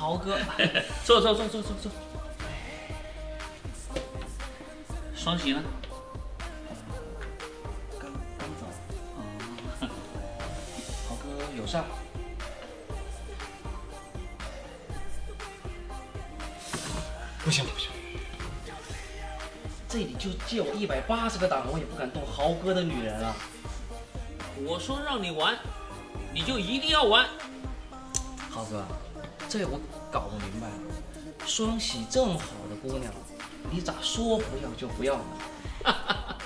豪哥，坐坐坐坐坐坐。双喜呢？刚刚走。哦，豪哥有事？不行不行，这里就借我一百八十个档，我也不敢动豪哥的女人啊。我说让你玩，你就一定要玩。豪哥，这我搞不明白了。双喜这么好的姑娘，你咋说不要就不要呢？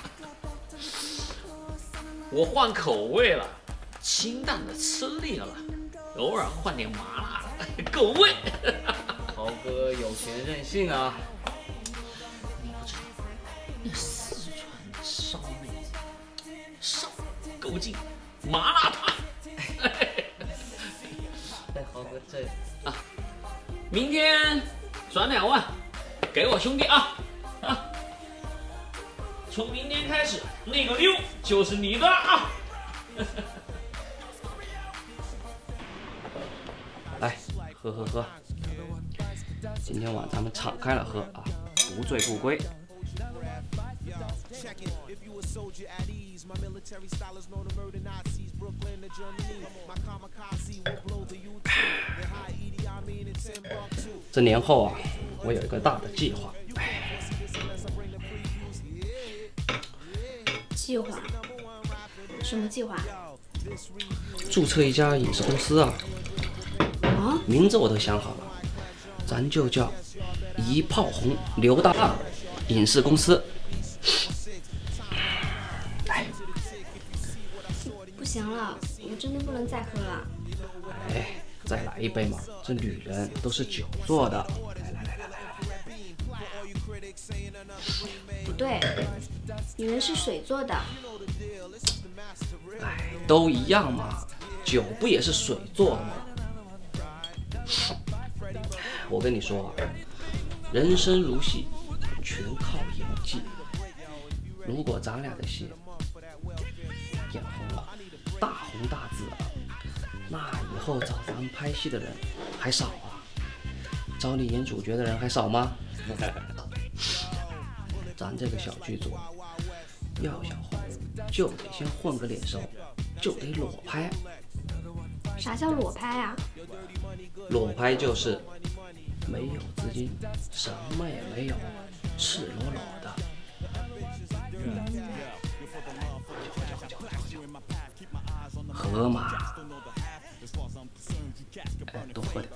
我换口味了，清淡的吃腻了，偶尔换点麻辣的，够味。豪哥有钱任性啊！你不知道，那四川的烧妹子，烧够劲，麻辣烫。哎，豪哥这啊，明天转两万给我兄弟啊啊！从明天开始，那个妞就是你的啊！来，喝喝喝。今天晚咱们敞开了喝啊，不醉不归。这年后啊，我有一个大的计划。计划？什么计划？注册一家影视公司啊。啊？名字我都想好了。咱就叫一炮红刘大大影视公司。不行了，我们真的不能再喝了。哎，再来一杯嘛，这女人都是酒做的。来来来来来来。不对，女人是水做的。哎，都一样嘛，酒不也是水做的吗？我跟你说啊，人生如戏，全靠演技。如果咱俩的戏演红了，大红大紫了，那以后找咱们拍戏的人还少啊？找你演主角的人还少吗？咱这个小剧组要想红，就得先混个脸熟，就得裸拍。啥叫裸拍啊？裸拍就是。没有资金，什么也没有，赤裸裸的。喝嘛，哎，多喝点。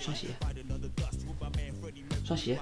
双鞋。双鞋。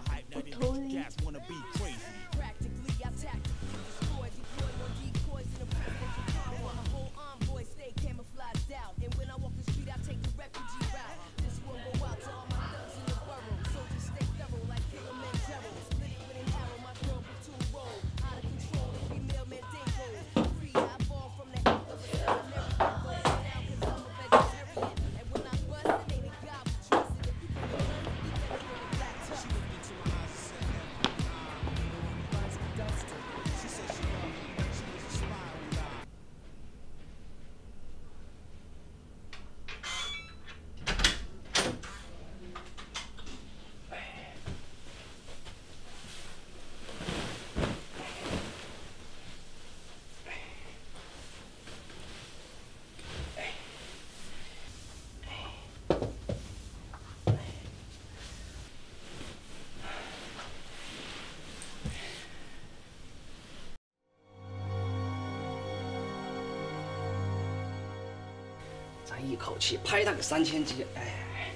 一口气拍他个三千集，哎，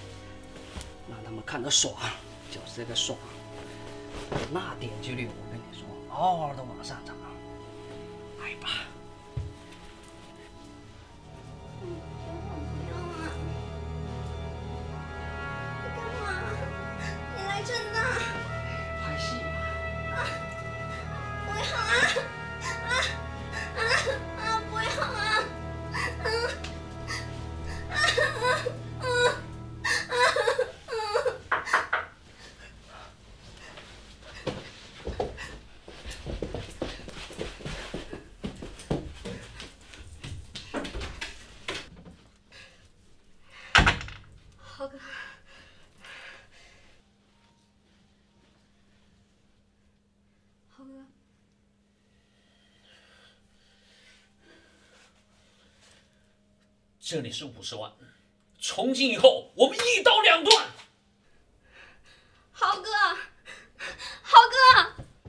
让他们看着爽，就是这个爽。那点击率，我跟你说，嗷嗷的往上涨。来吧。涛哥。这里是五十万，从今以后我们一刀两断。